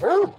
Woo!